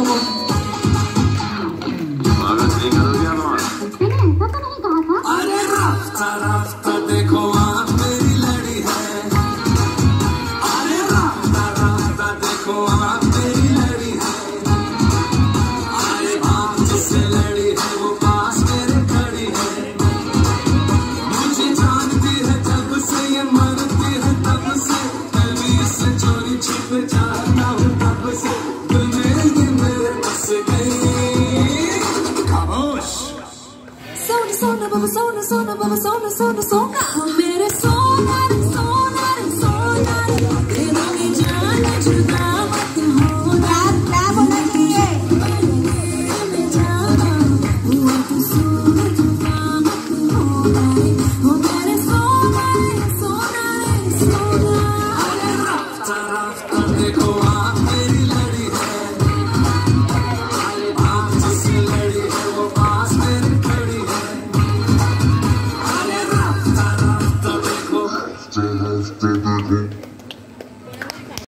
लोगों अरे रास्ता रास्ता। सोना सोना बाबा सोना सोना बाबा सोना सोना सोना ओ मेरे सोना रे सोना रे सोना रे दे दूंगी जान जुदा मत होना क्या बोलना चाहिए मैं जाना हुआ तू सोना जुदा मत होना रे ओ मेरे सोना रे सोना रे सोना Кадыру.